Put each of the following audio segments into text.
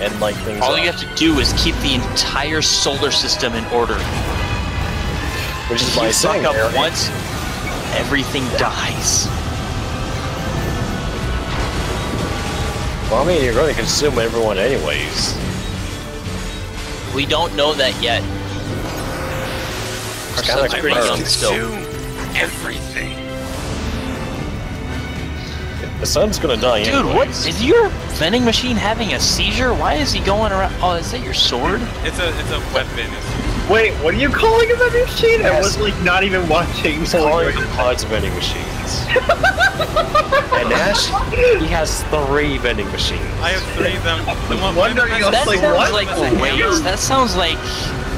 and like things. All up, you have to do is keep the entire solar system in order. which is If why you I fuck saying up there, once, everything dies. Well, I mean, you're going to consume everyone anyways. We don't know that yet. Our It's kinda sun's like pretty Earth. young still. everything. The sun's gonna die Dude, anyways. what? Is your vending machine having a seizure? Why is he going around? Oh, is that your sword? It's a it's a weapon. Wait, what are you calling a vending machine? I was like not even watching. He's so calling like, them pods vending machines. and Ash, he has three vending machines. I have three of them. The one Wondering, I was That like, sounds what? like That's a That sounds like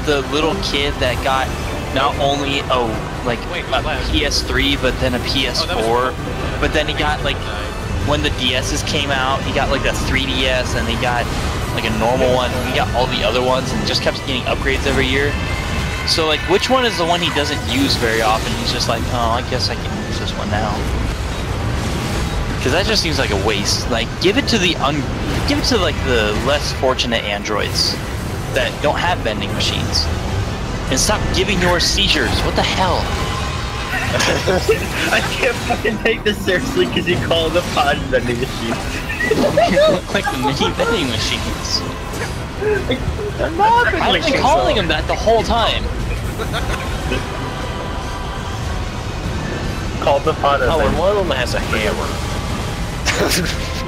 the little kid that got not only oh like Wait, a what? PS3 but then a Oh, PS4, that was- but then he got like when the DSs came out, he got like a 3DS and he got like a normal one. And he got all the other ones and just kept getting upgrades every year. So like, which one is the one he doesn't use very often? He's just like, oh, I guess I can use this one now. Because that just seems like a waste. Like, give it to the un, give it to like the less fortunate androids that don't have vending machines, and stop giving your seizures. What the hell? I can't fucking take this seriously because you call the pod vending machine. like mini vending machines. They're not vending I've been machines, calling though. them that the whole time. Called the pod a Oh, and one of them has a hammer.